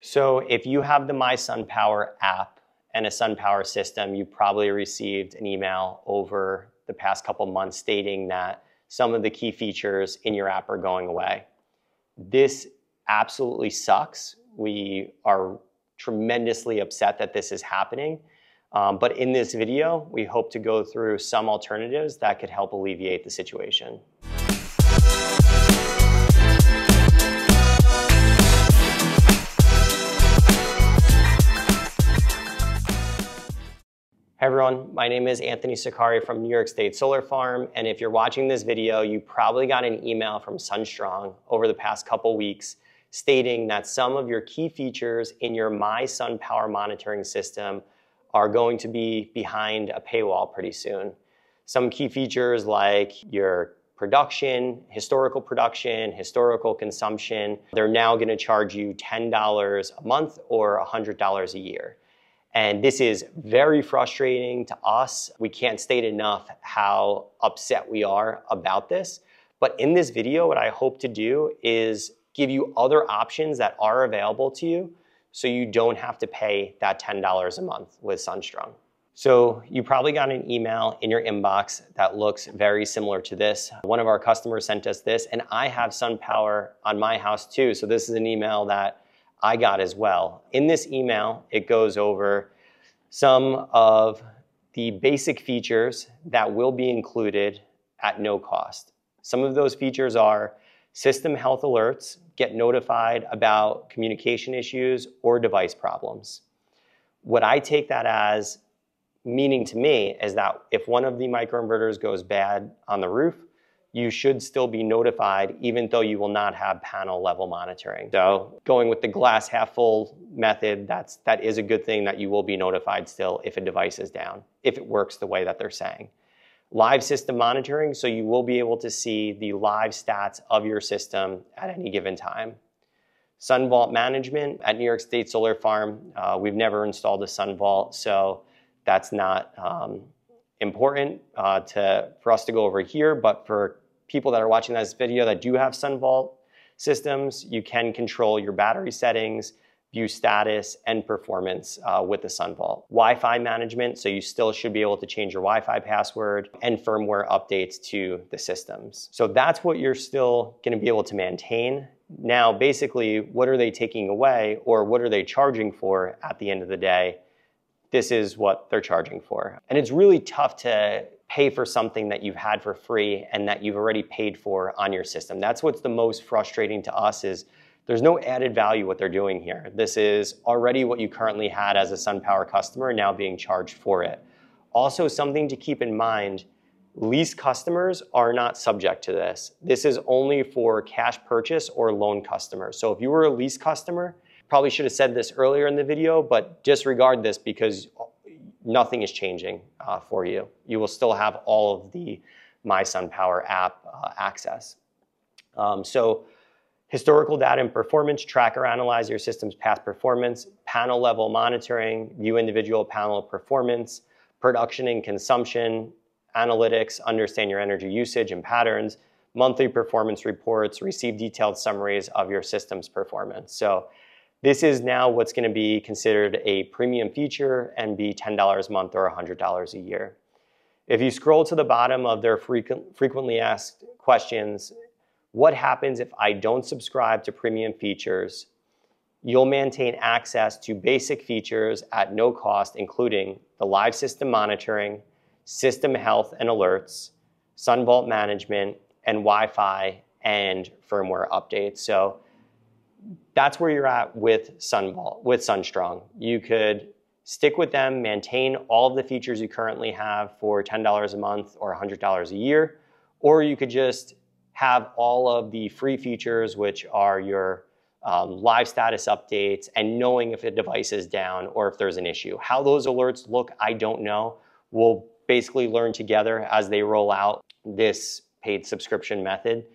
So if you have the My SunPower app and a SunPower system, you probably received an email over the past couple months stating that some of the key features in your app are going away. This absolutely sucks. We are tremendously upset that this is happening. Um, but in this video, we hope to go through some alternatives that could help alleviate the situation. Everyone, my name is Anthony Sakari from New York State Solar Farm, and if you're watching this video, you probably got an email from SunStrong over the past couple weeks stating that some of your key features in your My SunPower monitoring system are going to be behind a paywall pretty soon. Some key features like your production, historical production, historical consumption, they're now gonna charge you $10 a month or $100 a year. And this is very frustrating to us. We can't state enough how upset we are about this. But in this video, what I hope to do is give you other options that are available to you so you don't have to pay that $10 a month with SunStrong. So you probably got an email in your inbox that looks very similar to this. One of our customers sent us this and I have SunPower on my house too. So this is an email that I got as well. In this email, it goes over some of the basic features that will be included at no cost. Some of those features are system health alerts, get notified about communication issues or device problems. What I take that as meaning to me is that if one of the microinverters goes bad on the roof, you should still be notified even though you will not have panel level monitoring. So going with the glass half full method, that's, that is a good thing that you will be notified still if a device is down, if it works the way that they're saying. Live system monitoring, so you will be able to see the live stats of your system at any given time. SunVault management at New York State Solar Farm, uh, we've never installed a SunVault, so that's not um, important uh, to, for us to go over here, but for people that are watching this video that do have SunVault systems, you can control your battery settings, view status and performance uh, with the SunVault. Wi-Fi management, so you still should be able to change your Wi-Fi password and firmware updates to the systems. So that's what you're still gonna be able to maintain. Now, basically, what are they taking away or what are they charging for at the end of the day? this is what they're charging for. And it's really tough to pay for something that you've had for free and that you've already paid for on your system. That's what's the most frustrating to us is there's no added value what they're doing here. This is already what you currently had as a SunPower customer now being charged for it. Also something to keep in mind, lease customers are not subject to this. This is only for cash purchase or loan customers. So if you were a lease customer, Probably should have said this earlier in the video, but disregard this because nothing is changing uh, for you. You will still have all of the My SunPower app uh, access. Um, so historical data and performance, track or analyze your system's past performance, panel level monitoring, view individual panel performance, production and consumption, analytics, understand your energy usage and patterns, monthly performance reports, receive detailed summaries of your system's performance. So this is now what's going to be considered a premium feature and be $10 a month or $100 a year. If you scroll to the bottom of their frequently asked questions, what happens if I don't subscribe to premium features? You'll maintain access to basic features at no cost, including the live system monitoring, system health and alerts, SunVault management, and Wi-Fi and firmware updates. So that's where you're at with SunVault, with SunStrong. You could stick with them, maintain all of the features you currently have for $10 a month or $100 a year, or you could just have all of the free features, which are your um, live status updates and knowing if a device is down or if there's an issue. How those alerts look, I don't know. We'll basically learn together as they roll out this paid subscription method.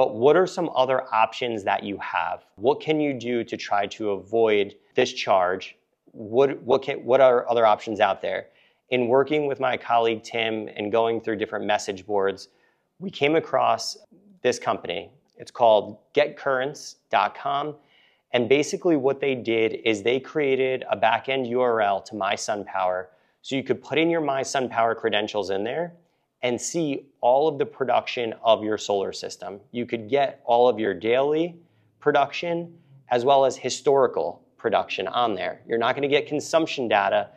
But what are some other options that you have? What can you do to try to avoid this charge? What, what, can, what are other options out there? In working with my colleague Tim and going through different message boards, we came across this company. It's called getcurrents.com. And basically, what they did is they created a backend URL to MySunPower so you could put in your MySunPower credentials in there and see all of the production of your solar system. You could get all of your daily production as well as historical production on there. You're not going to get consumption data,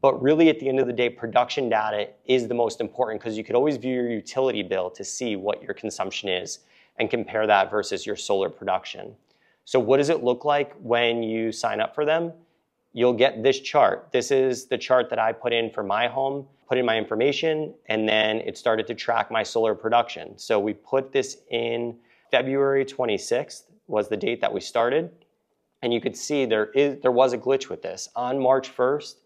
but really at the end of the day, production data is the most important because you could always view your utility bill to see what your consumption is and compare that versus your solar production. So what does it look like when you sign up for them? You'll get this chart. This is the chart that I put in for my home, put in my information, and then it started to track my solar production. So we put this in February 26th was the date that we started. And you could see there is there was a glitch with this. On March 1st,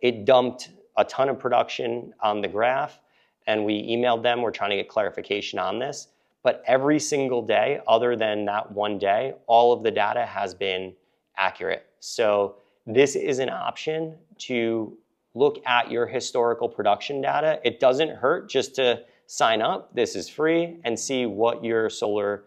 it dumped a ton of production on the graph, and we emailed them. We're trying to get clarification on this. But every single day, other than that one day, all of the data has been accurate. So this is an option to look at your historical production data. It doesn't hurt just to sign up. This is free and see what your solar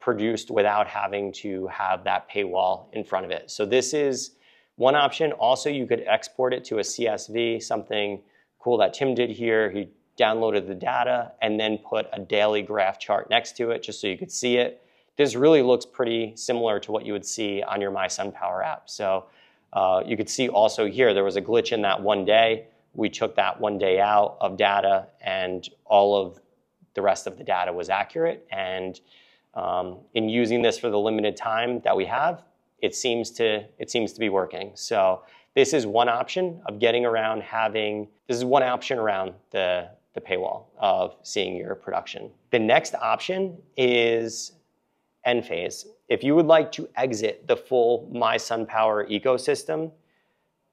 produced without having to have that paywall in front of it. So this is one option. Also, you could export it to a CSV, something cool that Tim did here. He downloaded the data and then put a daily graph chart next to it just so you could see it. This really looks pretty similar to what you would see on your MySunPower app. So uh, you could see also here, there was a glitch in that one day. We took that one day out of data and all of the rest of the data was accurate. And um, in using this for the limited time that we have, it seems to it seems to be working. So this is one option of getting around having this is one option around the the paywall of seeing your production. The next option is Enphase. If you would like to exit the full MySunPower ecosystem,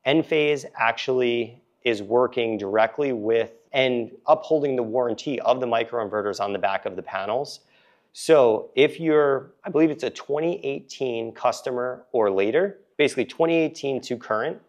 Enphase actually is working directly with and upholding the warranty of the microinverters on the back of the panels. So if you're, I believe it's a 2018 customer or later, basically 2018 to current,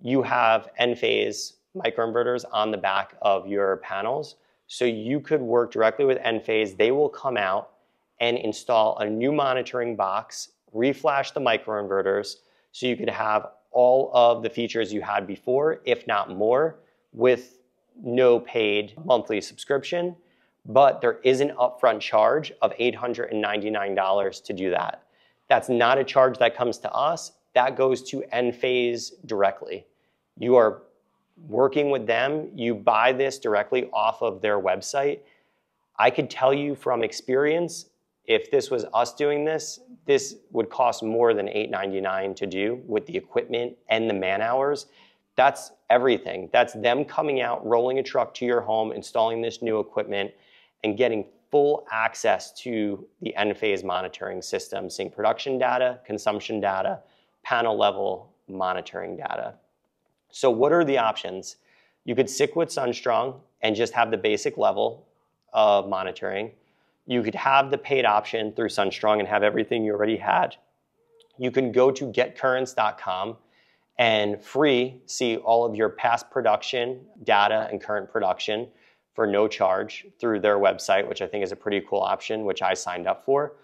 you have Enphase microinverters on the back of your panels. So you could work directly with Enphase. They will come out and install a new monitoring box, reflash the microinverters, so you could have all of the features you had before, if not more, with no paid monthly subscription but there is an upfront charge of $899 to do that. That's not a charge that comes to us. That goes to Enphase directly. You are working with them. You buy this directly off of their website. I could tell you from experience, if this was us doing this, this would cost more than 899 to do with the equipment and the man hours. That's everything. That's them coming out, rolling a truck to your home, installing this new equipment, and getting full access to the Enphase monitoring system, seeing production data, consumption data, panel level monitoring data. So what are the options? You could stick with SunStrong and just have the basic level of monitoring. You could have the paid option through SunStrong and have everything you already had. You can go to getcurrents.com and free see all of your past production data and current production for no charge through their website, which I think is a pretty cool option, which I signed up for.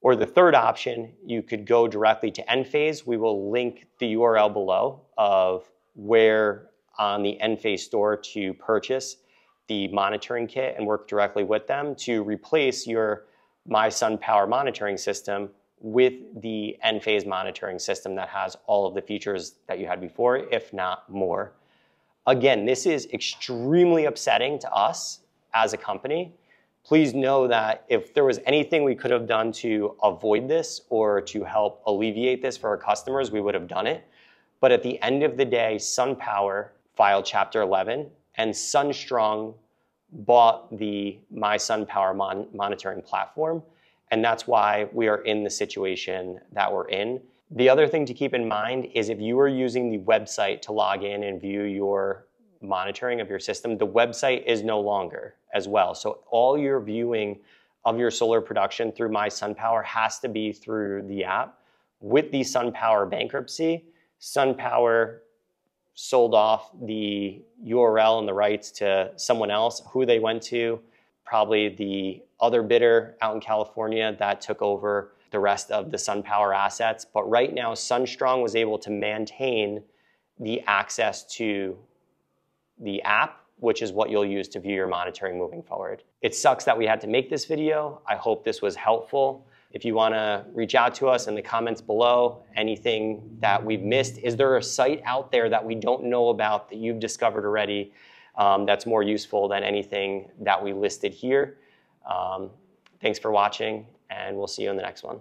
Or the third option, you could go directly to Enphase. We will link the URL below of where on the Enphase store to purchase the monitoring kit and work directly with them to replace your MySun Power monitoring system with the Enphase monitoring system that has all of the features that you had before, if not more. Again, this is extremely upsetting to us as a company. Please know that if there was anything we could have done to avoid this or to help alleviate this for our customers, we would have done it. But at the end of the day, SunPower filed Chapter 11 and SunStrong bought the MySunPower mon- monitoring platform. And that's why we are in the situation that we're in. The other thing to keep in mind is if you are using the website to log in and view your monitoring of your system, the website is no longer as well. So all your viewing of your solar production through MySunPower has to be through the app. With the SunPower bankruptcy, SunPower sold off the URL and the rights to someone else. Who they went to, probably the other bidder out in California that took over the rest of the SunPower assets. But right now, SunStrong was able to maintain the access to the app, which is what you'll use to view your monitoring moving forward. It sucks that we had to make this video. I hope this was helpful. If you want to reach out to us in the comments below, anything that we've missed, is there a site out there that we don't know about that you've discovered already um, that's more useful than anything that we listed here? Um, thanks for watching, and we'll see you in the next one.